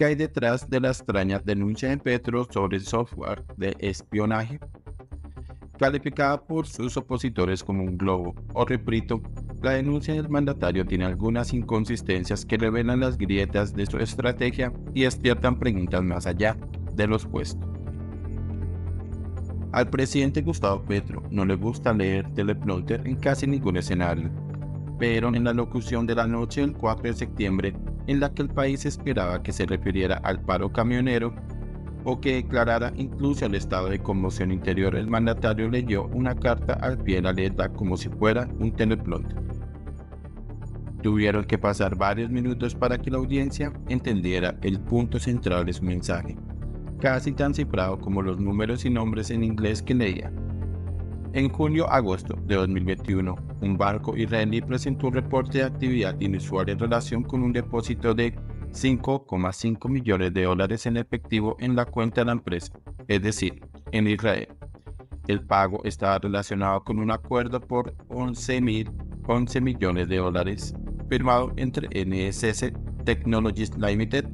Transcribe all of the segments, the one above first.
¿Qué hay detrás de la extraña denuncia de Petro sobre el software de espionaje? Calificada por sus opositores como un globo o reprito, la denuncia del mandatario tiene algunas inconsistencias que revelan las grietas de su estrategia y despiertan preguntas más allá de los puestos. Al presidente Gustavo Petro no le gusta leer teleprompter en casi ningún escenario, pero en la locución de la noche del 4 de septiembre, en la que el país esperaba que se refiriera al paro camionero o que declarara incluso el estado de conmoción interior, el mandatario leyó una carta al pie de la letra como si fuera un teleprompter. Tuvieron que pasar varios minutos para que la audiencia entendiera el punto central de su mensaje, casi tan cifrado como los números y nombres en inglés que leía. En junio-agosto de 2021, un barco israelí presentó un reporte de actividad inusual en relación con un depósito de 5,5 millones de dólares en efectivo en la cuenta de la empresa, es decir, en Israel. El pago estaba relacionado con un acuerdo por 11, 11 millones de dólares firmado entre NSS Technologies Limited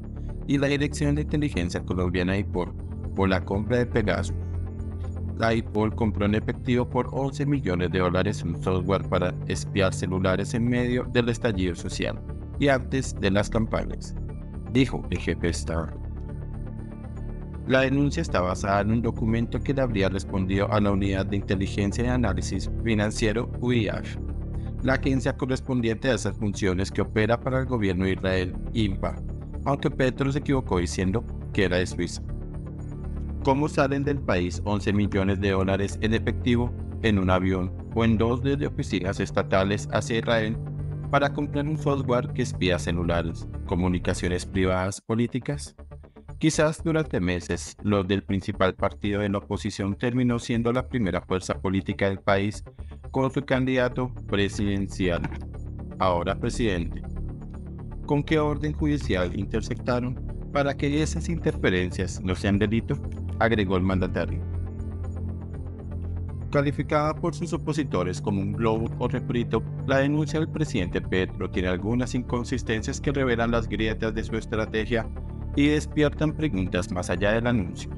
y la Dirección de Inteligencia Colombiana IPOL por la compra de Pegasus. IPOL compró en efectivo por 11 millones de dólares un software para espiar celulares en medio del estallido social y antes de las campañas, dijo el jefe Star. La denuncia está basada en un documento que le habría respondido a la Unidad de Inteligencia y Análisis Financiero UIAF la agencia correspondiente a esas funciones que opera para el gobierno de Israel, IMPA, aunque Petro se equivocó diciendo que era de Suiza. ¿Cómo salen del país 11 millones de dólares en efectivo en un avión o en dos de oficinas estatales hacia Israel para comprar un software que espía celulares, comunicaciones privadas políticas? Quizás durante meses, los del principal partido de la oposición terminó siendo la primera fuerza política del país con su candidato presidencial, ahora presidente. ¿Con qué orden judicial intersectaron para que esas interferencias no sean delito? Agregó el mandatario. Calificada por sus opositores como un globo o refrito, la denuncia del presidente Petro tiene algunas inconsistencias que revelan las grietas de su estrategia y despiertan preguntas más allá del anuncio.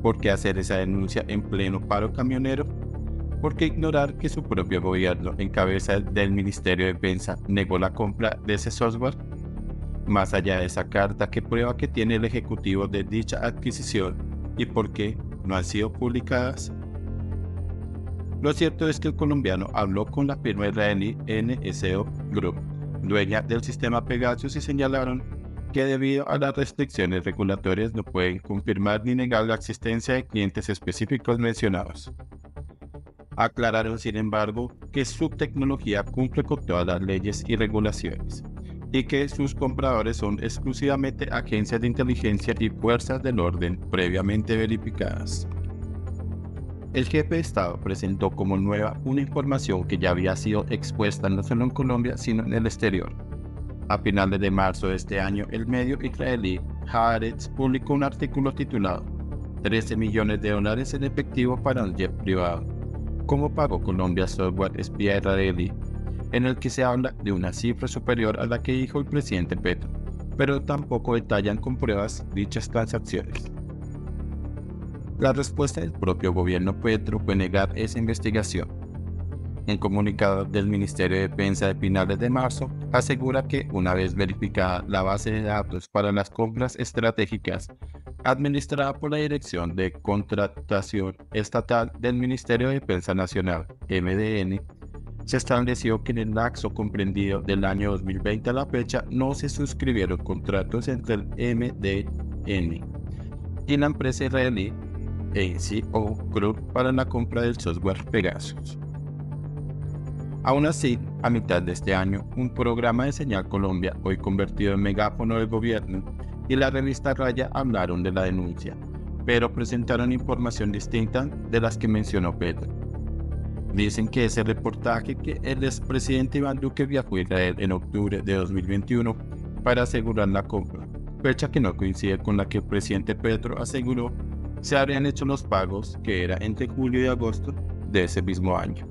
¿Por qué hacer esa denuncia en pleno paro camionero? ¿Por qué ignorar que su propio gobierno, en cabeza del Ministerio de Defensa, negó la compra de ese software? Más allá de esa carta que prueba que tiene el ejecutivo de dicha adquisición y por qué no han sido publicadas. Lo cierto es que el colombiano habló con la firma israelí NSO Group, dueña del sistema Pegasus, y señalaron que debido a las restricciones regulatorias no pueden confirmar ni negar la existencia de clientes específicos mencionados. Aclararon, sin embargo, que su tecnología cumple con todas las leyes y regulaciones y que sus compradores son exclusivamente agencias de inteligencia y fuerzas del orden previamente verificadas. El jefe de Estado presentó como nueva una información que ya había sido expuesta no solo en Colombia, sino en el exterior. A finales de marzo de este año, el medio israelí Haaretz publicó un artículo titulado 13 millones de dólares en efectivo para un jet privado cómo pagó Colombia software espía israelí, en el que se habla de una cifra superior a la que dijo el presidente Petro, pero tampoco detallan con pruebas dichas transacciones. La respuesta del propio gobierno Petro fue negar esa investigación. En comunicado del Ministerio de Defensa de finales de marzo, asegura que una vez verificada la base de datos para las compras estratégicas administrada por la Dirección de Contratación Estatal del Ministerio de Defensa Nacional, MDN, se estableció que en el laxo comprendido del año 2020 a la fecha no se suscribieron contratos entre el MDN y la empresa israelí ACO Group para la compra del software Pegasus. Aún así, a mitad de este año, un programa de Señal Colombia, hoy convertido en megáfono del gobierno, y la revista Raya hablaron de la denuncia, pero presentaron información distinta de las que mencionó Pedro. Dicen que ese reportaje que el expresidente Iván Duque viajó a Israel en octubre de 2021 para asegurar la compra, fecha que no coincide con la que el presidente Petro aseguró se habrían hecho los pagos, que era entre julio y agosto de ese mismo año.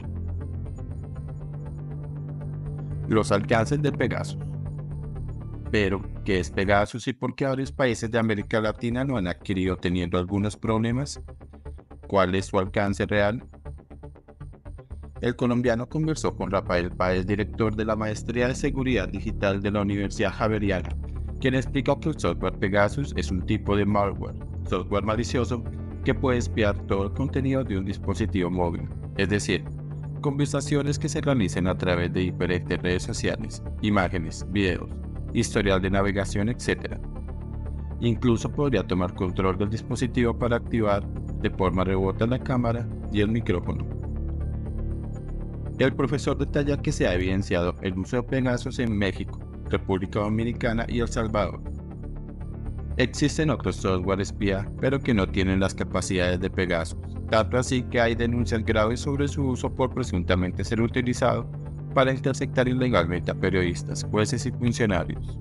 Los alcances de Pegasus. Pero, ¿qué es Pegasus y por qué varios países de América Latina lo han adquirido teniendo algunos problemas? ¿Cuál es su alcance real? El colombiano conversó con Rafael Páez, director de la Maestría de Seguridad Digital de la Universidad Javeriana, quien explicó que el software Pegasus es un tipo de malware, software malicioso que puede espiar todo el contenido de un dispositivo móvil, es decir, conversaciones que se realicen a través de diferentes redes sociales, imágenes, videos, historial de navegación, etc. Incluso podría tomar control del dispositivo para activar de forma rebota la cámara y el micrófono. El profesor detalla que se ha evidenciado el de Pegasus en México, República Dominicana y El Salvador. Existen otros software espía, pero que no tienen las capacidades de Pegasus, tanto así que hay denuncias graves sobre su uso por presuntamente ser utilizado para interceptar ilegalmente a periodistas, jueces y funcionarios.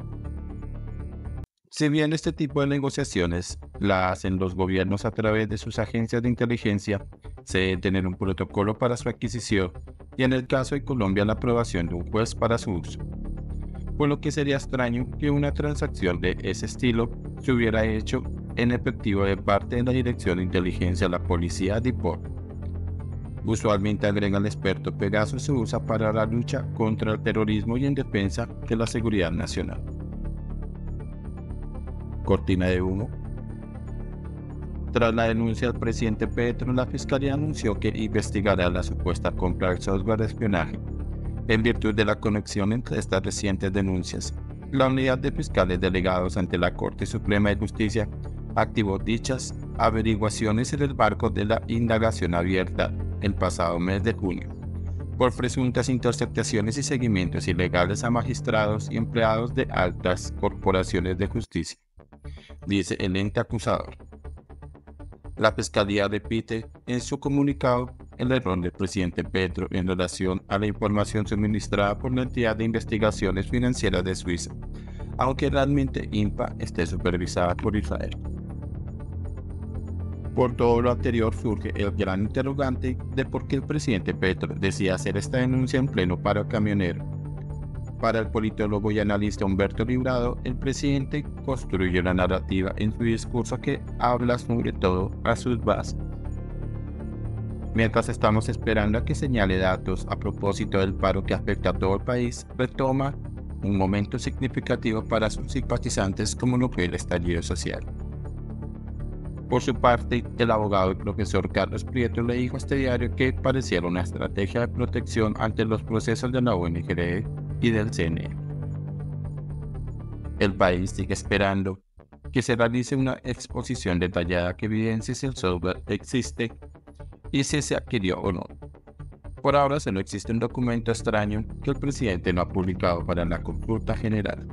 Si bien este tipo de negociaciones la hacen los gobiernos a través de sus agencias de inteligencia, se debe tener un protocolo para su adquisición y en el caso de Colombia la aprobación de un juez para su uso. Por lo que sería extraño que una transacción de ese estilo se hubiera hecho en efectivo de parte de la Dirección de Inteligencia de la Policía DIPOR Usualmente agrega el experto, Pegasus se usa para la lucha contra el terrorismo y en defensa de la seguridad nacional. Cortina de humo. Tras la denuncia del presidente Petro, la Fiscalía anunció que investigará la supuesta compra de software de espionaje. En virtud de la conexión entre estas recientes denuncias, la unidad de fiscales delegados ante la Corte Suprema de Justicia activó dichas averiguaciones en el marco de la indagación abierta el pasado mes de junio por presuntas interceptaciones y seguimientos ilegales a magistrados y empleados de altas corporaciones de justicia, dice el ente acusador. La Fiscalía repite en su comunicado el error del presidente Petro en relación a la información suministrada por la entidad de investigaciones financieras de Suiza, aunque realmente INPA esté supervisada por Israel. Por todo lo anterior surge el gran interrogante de por qué el presidente Petro decía hacer esta denuncia en pleno paro camionero. Para el politólogo y analista Humberto Librado, el presidente construye una narrativa en su discurso que habla sobre todo a sus bases. Mientras estamos esperando a que señale datos a propósito del paro que afecta a todo el país, retoma un momento significativo para sus simpatizantes como lo fue el estallido social. Por su parte, el abogado y profesor Carlos Prieto le dijo a este diario que pareciera una estrategia de protección ante los procesos de la ONG y del CNE. El país sigue esperando que se realice una exposición detallada que evidencie si el software existe y si se adquirió o no. Por ahora solo existe un documento extraño que el presidente no ha publicado para la consulta general.